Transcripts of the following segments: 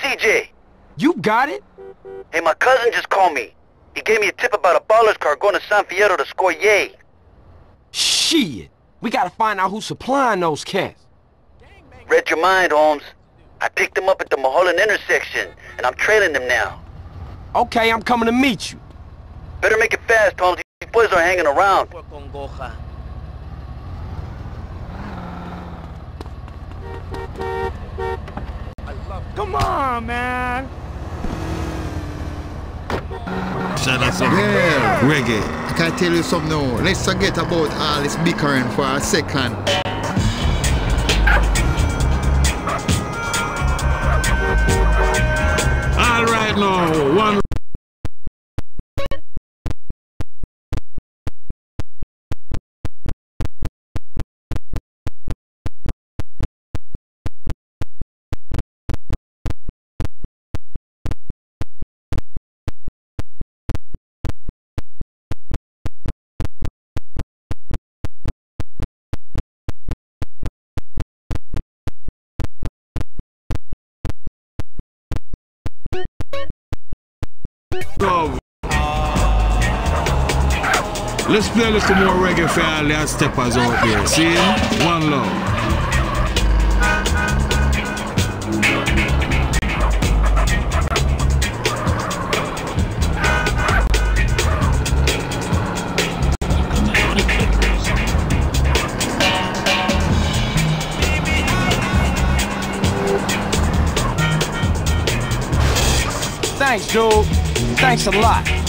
CJ. You got it? Hey, my cousin just called me. He gave me a tip about a baller's car going to San Fierro to score yay. Shit. We gotta find out who's supplying those cats. Read your mind, Holmes. I picked them up at the Mulholland intersection, and I'm trailing them now. Okay, I'm coming to meet you. Better make it fast, Holmes. These boys are hanging around. Come on, man. Shout out some Yeah. reggae. I can tell you something now. Let's forget about all this bickering for a second. All right now, one. Let's play a little more reggae for all the steppers out there. See? One love. Thanks, dude. Thanks a lot.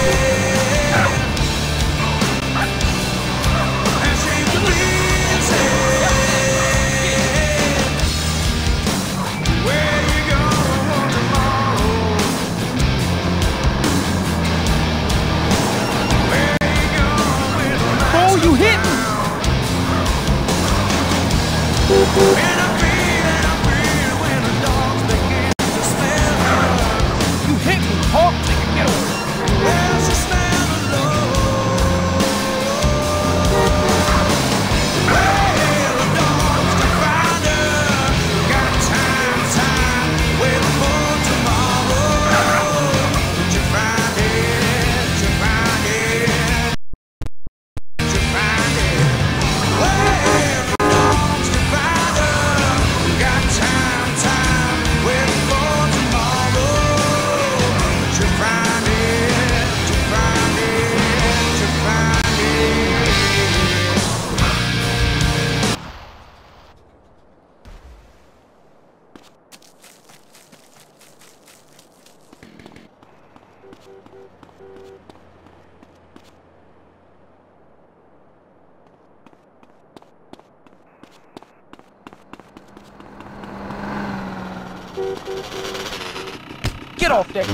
Oh,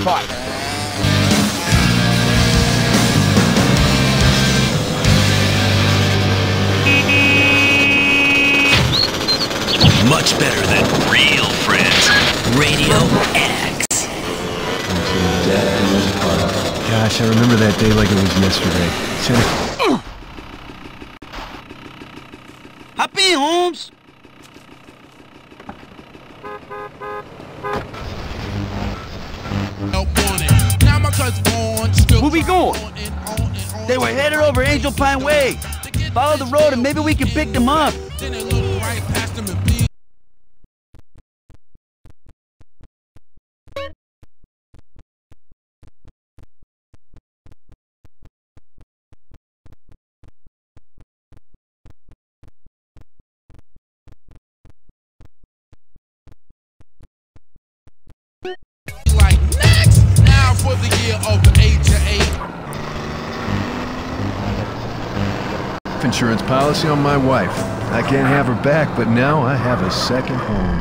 fight. Much better than real friends. Radio X. Gosh, I remember that day like it was yesterday. They were headed over Angel Pine Way. Follow the road and maybe we can pick them up. Insurance policy on my wife. I can't have her back, but now I have a second home.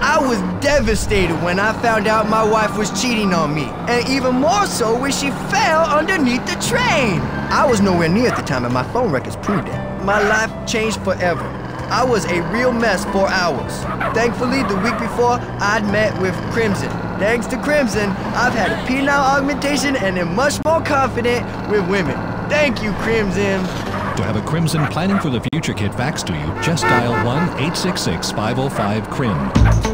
I was devastated when I found out my wife was cheating on me, and even more so when she fell underneath the train. I was nowhere near at the time, and my phone records proved it. My life changed forever. I was a real mess for hours. Thankfully, the week before, I'd met with Crimson. Thanks to Crimson, I've had a penile augmentation and am much more confident with women. Thank you, Crimson. To have a Crimson Planning for the Future kit faxed to you, just dial 1 866 505 CRIM.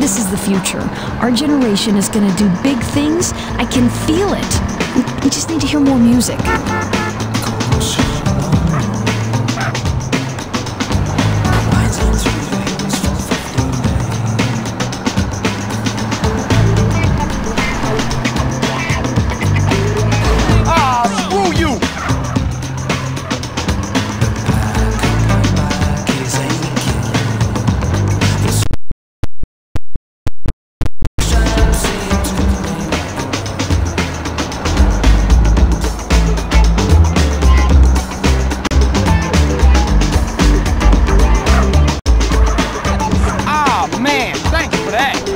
This is the future. Our generation is gonna do big things. I can feel it. We just need to hear more music. That.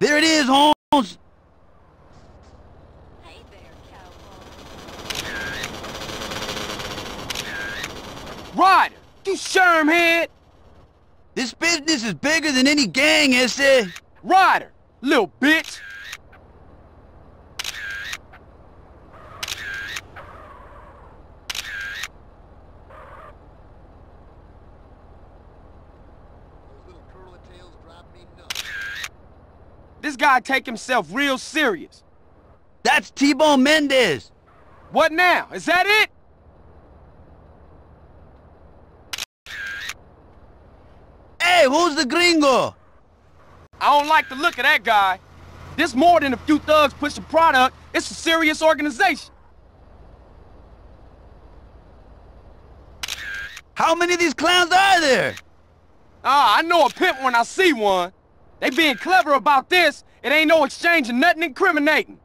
There it is, Holmes. Hey there, cowboy. Ryder, you shermhead! This business is bigger than any gang, is it? Ryder, little bitch! This guy take himself real serious. That's T-Bone Mendez. What now? Is that it? Hey, who's the gringo? I don't like the look of that guy. This more than a few thugs pushing product. It's a serious organization. How many of these clowns are there? Ah, I know a pimp when I see one. They being clever about this. It ain't no exchange of nothing incriminating.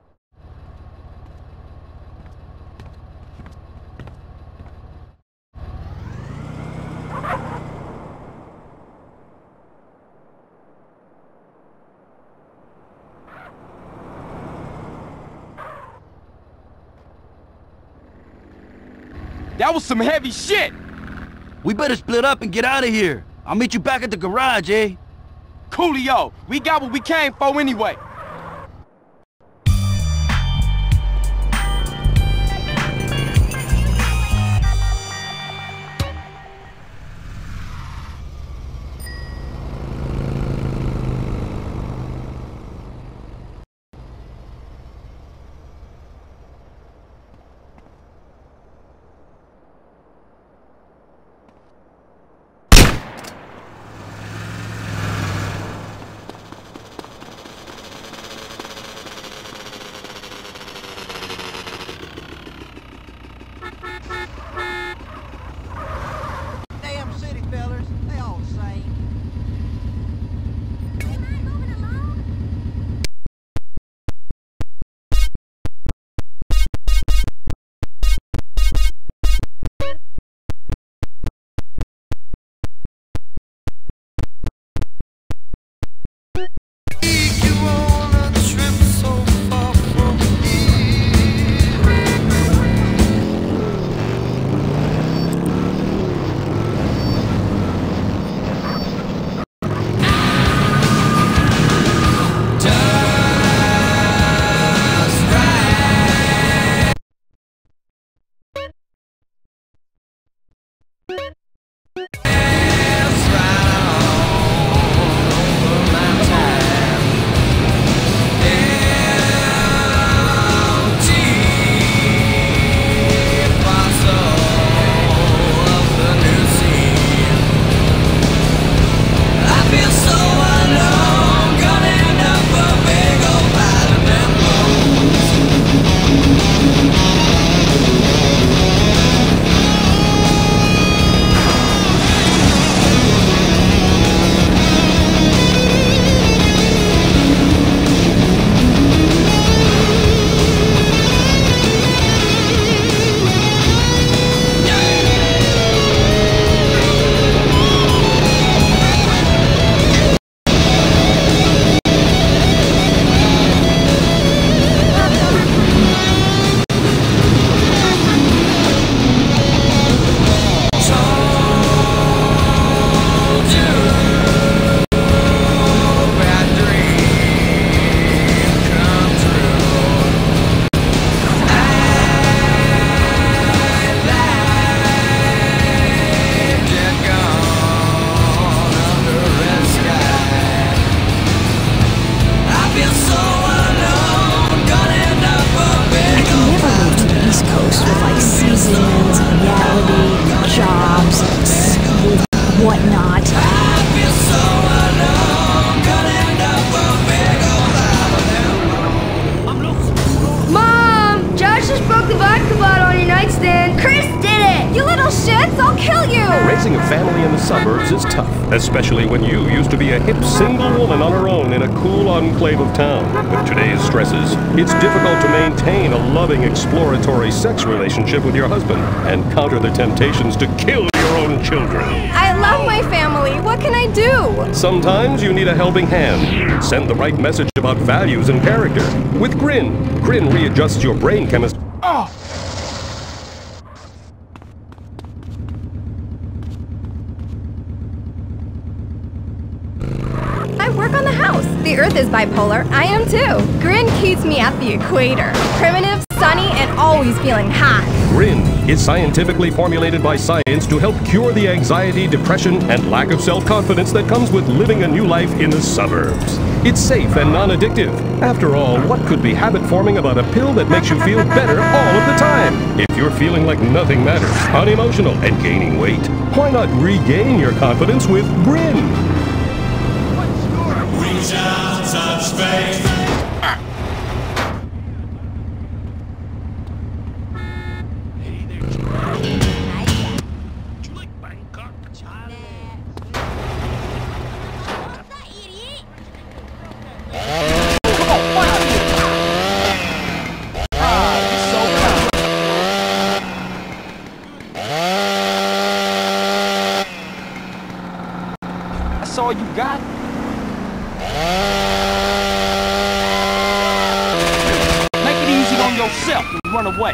That was some heavy shit. We better split up and get out of here. I'll meet you back at the garage, eh? Coolio, we got what we came for anyway. Raising a family in the suburbs is tough, especially when you used to be a hip single woman on her own in a cool enclave of town. With today's stresses, it's difficult to maintain a loving, exploratory sex relationship with your husband and counter the temptations to kill own children. I love my family. What can I do? Sometimes you need a helping hand. Send the right message about values and character. With Grin, Grin readjusts your brain chemistry. Oh, I work on the house. The Earth is bipolar. I am too. Grin keeps me at the equator. Primitive, sunny, and always feeling hot. Grin is scientifically formulated by science to help cure the anxiety, depression, and lack of self-confidence that comes with living a new life in the suburbs. It's safe and non-addictive. After all, what could be habit-forming about a pill that makes you feel better all of the time? If you're feeling like nothing matters, unemotional, and gaining weight, why not regain your confidence with Grin? 喂